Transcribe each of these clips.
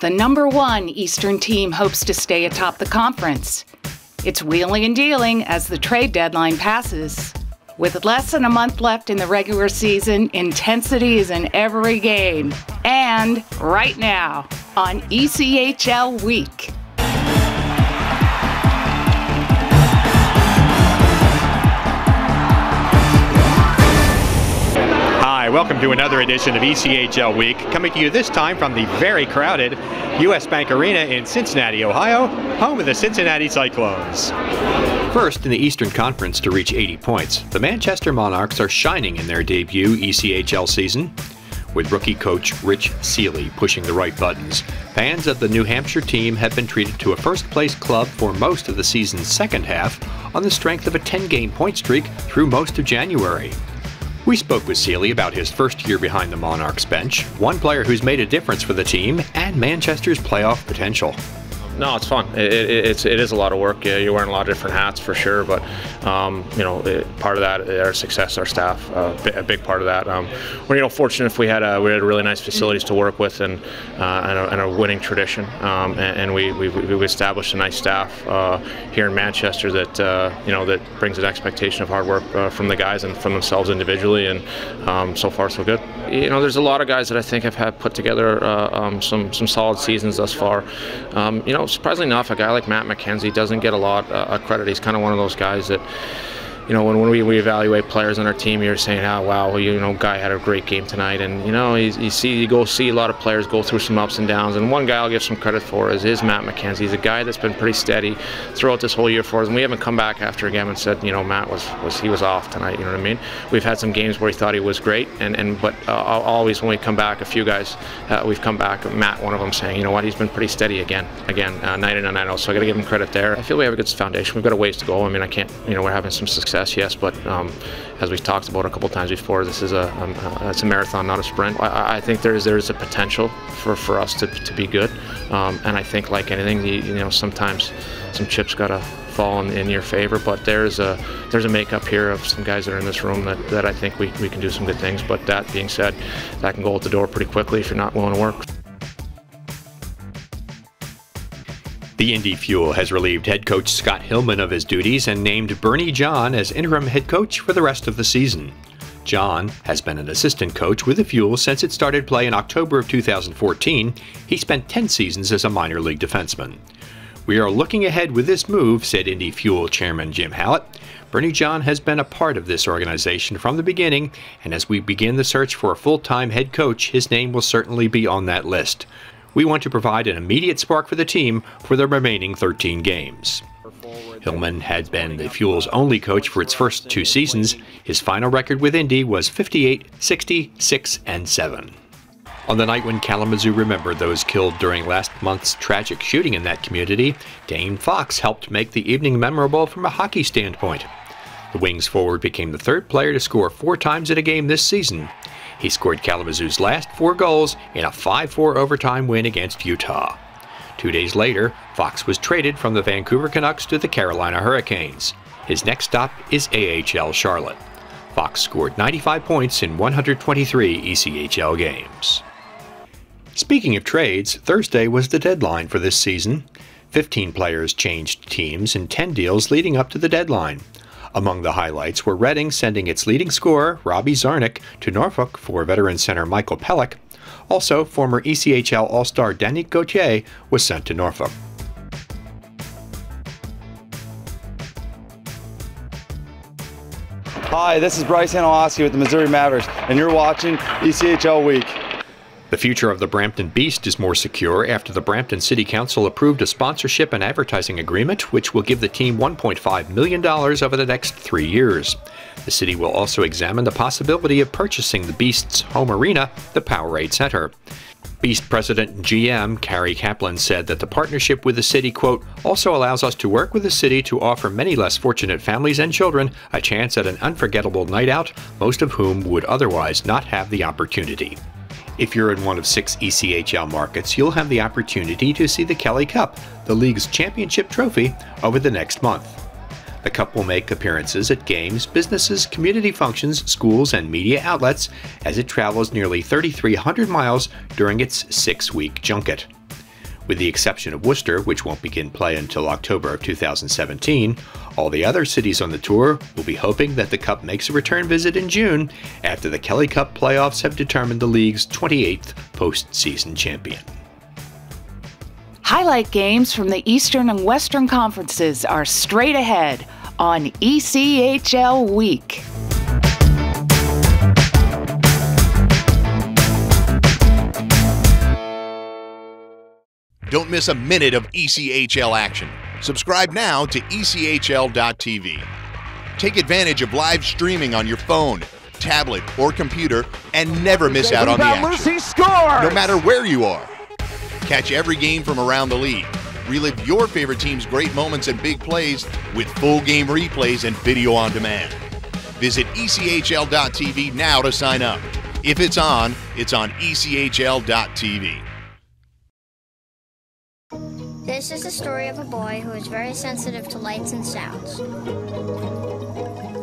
the number one Eastern team hopes to stay atop the conference. It's wheeling and dealing as the trade deadline passes. With less than a month left in the regular season, intensity is in every game. And right now on ECHL Week. Hi, welcome to another edition of ECHL Week, coming to you this time from the very crowded US Bank Arena in Cincinnati, Ohio, home of the Cincinnati Cyclones. First in the Eastern Conference to reach 80 points, the Manchester Monarchs are shining in their debut ECHL season. With rookie coach Rich Seeley pushing the right buttons, fans of the New Hampshire team have been treated to a first place club for most of the season's second half on the strength of a 10 game point streak through most of January. We spoke with Seeley about his first year behind the Monarchs bench, one player who's made a difference for the team, and Manchester's playoff potential. No, it's fun. It, it, it's it is a lot of work. Yeah, you're wearing a lot of different hats for sure, but um, you know, it, part of that, our success, our staff, uh, a big part of that. Um, we're you know fortunate if we had a, we had really nice facilities to work with and uh, and, a, and, a, winning tradition, um, and, and, we we've, we've, established a nice staff uh, here in Manchester that uh, you know that brings an expectation of hard work uh, from the guys and from themselves individually, and um, so far so good. You know, there's a lot of guys that I think have had put together uh, um, some some solid seasons thus far. Um, you know surprisingly enough, a guy like Matt McKenzie doesn't get a lot uh, of credit. He's kind of one of those guys that you know, when, when we, we evaluate players on our team, you're saying, oh, wow, you know, guy had a great game tonight. And, you know, you, you see, you go see a lot of players go through some ups and downs. And one guy I'll give some credit for is, is Matt McKenzie. He's a guy that's been pretty steady throughout this whole year for us. And we haven't come back after a game and said, you know, Matt was, was he was off tonight. You know what I mean? We've had some games where he thought he was great. And, and but uh, always when we come back, a few guys, uh, we've come back, Matt, one of them saying, you know what, he's been pretty steady again, again, uh, night in and night out. So I got to give him credit there. I feel we have a good foundation. We've got a ways to go. I mean, I can't, you know, we're having some success, yes, but um, as we've talked about a couple times before, this is a, um, uh, it's a marathon, not a sprint. I, I, think there's there's a potential for, for us to, to be good, um, and I think like anything, you, you know, sometimes some chips gotta fall in, in, your favor. But there's a there's a makeup here of some guys that are in this room that, that I think we, we can do some good things. But that being said, that can go out the door pretty quickly if you're not willing to work. The Indy Fuel has relieved head coach Scott Hillman of his duties and named Bernie John as interim head coach for the rest of the season. John has been an assistant coach with the Fuel since it started play in October of 2014. He spent 10 seasons as a minor league defenseman. We are looking ahead with this move, said Indy Fuel chairman Jim Hallett. Bernie John has been a part of this organization from the beginning, and as we begin the search for a full time head coach, his name will certainly be on that list we want to provide an immediate spark for the team for the remaining 13 games. Hillman had been the Fuel's only coach for its first two seasons. His final record with Indy was 58, 66, and 7. On the night when Kalamazoo remembered those killed during last month's tragic shooting in that community, Dane Fox helped make the evening memorable from a hockey standpoint. The Wings forward became the third player to score four times in a game this season. He scored Kalamazoo's last four goals in a 5 4 overtime win against Utah. Two days later, Fox was traded from the Vancouver Canucks to the Carolina Hurricanes. His next stop is AHL Charlotte. Fox scored 95 points in 123 ECHL games. Speaking of trades, Thursday was the deadline for this season. 15 players changed teams in 10 deals leading up to the deadline. Among the highlights were Reading sending its leading scorer, Robbie Czarnik, to Norfolk for veteran center Michael Pelech. Also, former ECHL All Star Danick Gauthier was sent to Norfolk. Hi, this is Bryce Hanowski with the Missouri Mavericks, and you're watching ECHL Week. The future of the Brampton Beast is more secure after the Brampton City Council approved a sponsorship and advertising agreement which will give the team $1.5 million over the next three years. The city will also examine the possibility of purchasing the Beast's home arena, the Powerade Center. Beast President and GM Cary Kaplan said that the partnership with the city, quote, also allows us to work with the city to offer many less fortunate families and children a chance at an unforgettable night out, most of whom would otherwise not have the opportunity. If you're in one of six ECHL markets, you'll have the opportunity to see the Kelly Cup, the league's championship trophy, over the next month. The Cup will make appearances at games, businesses, community functions, schools, and media outlets as it travels nearly 3,300 miles during its six week junket. With the exception of Worcester, which won't begin play until October of 2017, all the other cities on the tour will be hoping that the Cup makes a return visit in June after the Kelly Cup playoffs have determined the league's 28th postseason champion. Highlight games from the Eastern and Western Conferences are straight ahead on ECHL Week. Don't miss a minute of ECHL action. Subscribe now to ECHL.tv. Take advantage of live streaming on your phone, tablet, or computer and never miss out on the action. No matter where you are. Catch every game from around the league. Relive your favorite team's great moments and big plays with full game replays and video on demand. Visit ECHL.tv now to sign up. If it's on, it's on ECHL.tv. This is the story of a boy who was very sensitive to lights and sounds.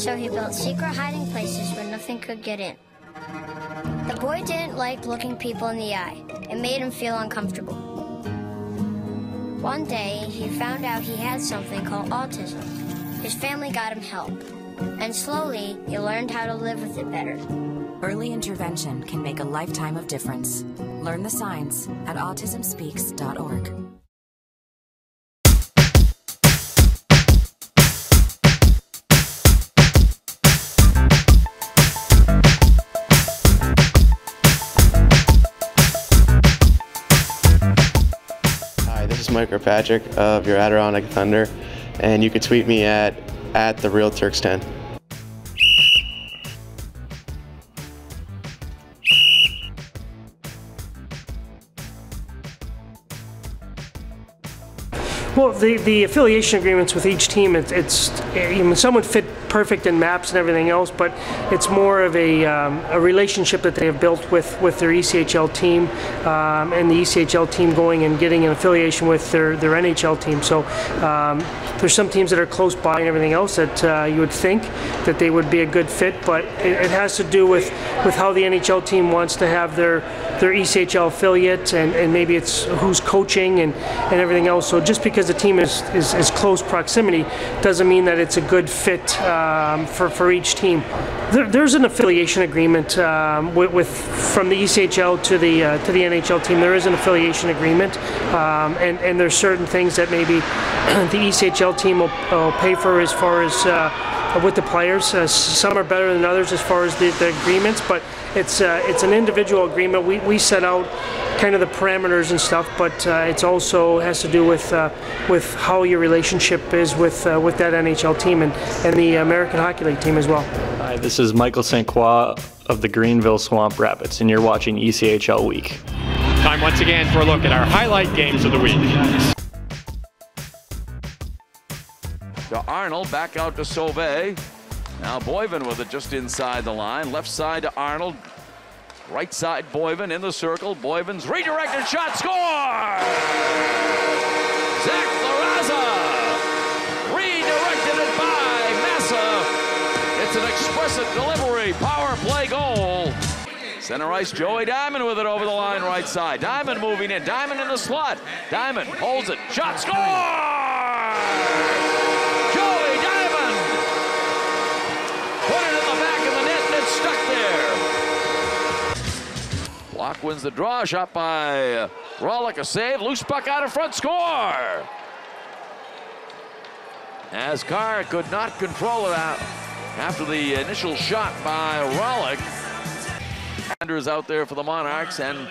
So he built secret hiding places where nothing could get in. The boy didn't like looking people in the eye. It made him feel uncomfortable. One day, he found out he had something called autism. His family got him help. And slowly, he learned how to live with it better. Early intervention can make a lifetime of difference. Learn the signs at autismspeaks.org. Mike Patrick of your Adirondack Thunder, and you can tweet me at at the real Turks 10. Well, the, the affiliation agreements with each team, it's, it's I mean, some would fit perfect in maps and everything else, but it's more of a, um, a relationship that they have built with, with their ECHL team um, and the ECHL team going and getting an affiliation with their, their NHL team. So um, there's some teams that are close by and everything else that uh, you would think that they would be a good fit, but it, it has to do with, with how the NHL team wants to have their, their ECHL affiliate and, and maybe it's who's coaching and, and everything else. So just because the team is, is, is close proximity doesn't mean that it's a good fit um, for, for each team. There, there's an affiliation agreement um, with, with, from the ECHL to the uh, to the NHL team. There is an affiliation agreement, um, and and there's certain things that maybe the ECHL team will, will pay for as far as. Uh, with the players, uh, some are better than others as far as the, the agreements, but it's uh, it's an individual agreement. We, we set out kind of the parameters and stuff, but uh, it also has to do with uh, with how your relationship is with uh, with that NHL team and, and the American Hockey League team as well. Hi, this is Michael St. Croix of the Greenville Swamp Rabbits, and you're watching ECHL Week. Time once again for a look at our highlight games of the week. To Arnold, back out to Sauvé. Now Boivin with it just inside the line. Left side to Arnold. Right side, Boivin in the circle. Boivin's redirected shot, score! Zach Laraza redirected it by Massa. It's an expressive delivery, power play goal. Center ice, Joey Diamond with it over the line right side. Diamond moving in, Diamond in the slot. Diamond holds it, shot, score! Wins the draw, shot by Rollick, a save, loose puck out in front, score! As Carr could not control it out after the initial shot by Rollick. Andrews out there for the Monarchs and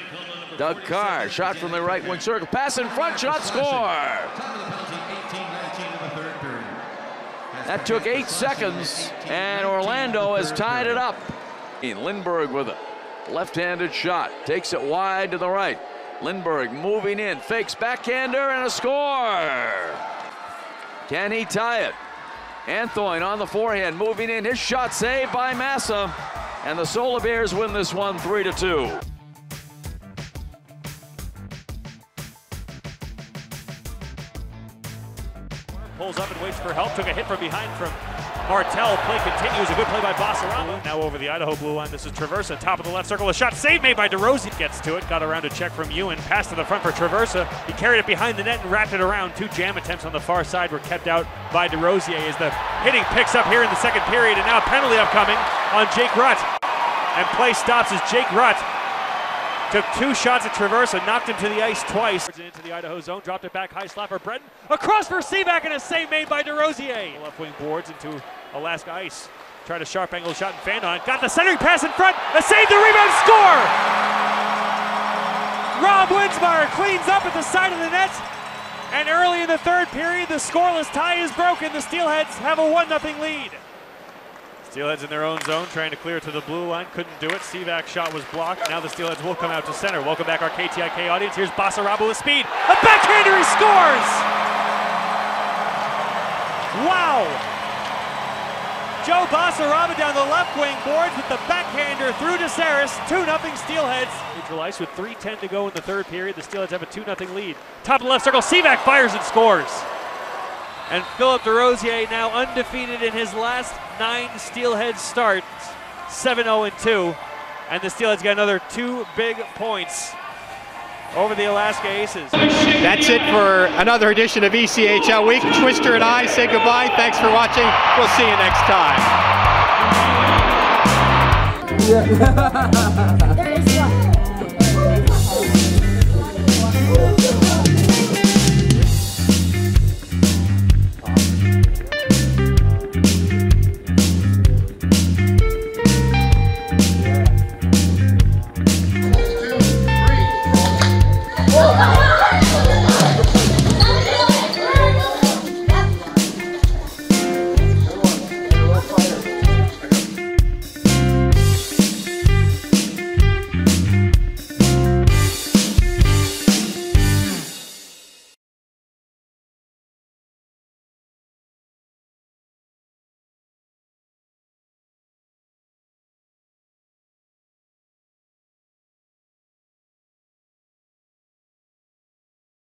Doug Carr, shot from the right wing circle, pass in front, shot, score! That took eight seconds, and Orlando has tied it up. In Lindberg with a left-handed shot, takes it wide to the right. Lindberg moving in, fakes backhander, and a score! Can he tie it? Antoine on the forehand, moving in, his shot saved by Massa, and the Solar Bears win this one 3 to 2. pulls up and waits for help. Took a hit from behind from Martell. Play continues. A good play by Basaraba. Now over the Idaho blue line. This is Traversa. Top of the left circle. A shot save made by Desrosiers. Gets to it. Got around a check from Ewan. Pass to the front for Traversa. He carried it behind the net and wrapped it around. Two jam attempts on the far side were kept out by Desrosiers as the hitting picks up here in the second period. And now penalty upcoming on Jake Rutt. And play stops as Jake Rutt Took two shots at Traversa, knocked him to the ice twice. Into the Idaho zone, dropped it back, high slapper Breton. Across for Seaback and a save made by Desrosiers. Left wing boards into Alaska ice. Tried a sharp angle shot and fanned on. Got the centering pass in front. A save, the rebound, score! Rob Winsmeyer cleans up at the side of the net. And early in the third period, the scoreless tie is broken. The Steelheads have a 1 0 lead. Steelheads in their own zone, trying to clear to the blue line. Couldn't do it. Sivak shot was blocked. Now the Steelheads will come out to center. Welcome back our KTIK audience. Here's Basaraba with speed. A backhander, he scores! Wow! Joe Basaraba down the left wing boards with the backhander through to Saris. 2 0 Steelheads. Neutral ice with 3.10 to go in the third period. The Steelheads have a 2 0 lead. Top of the left circle. Sivak fires and scores. And Philip Desrosiers now undefeated in his last nine Steelhead starts, 7-0 2. And the Steelheads got another two big points over the Alaska Aces. That's it for another edition of ECHL Week. Twister and I say goodbye. Thanks for watching. We'll see you next time.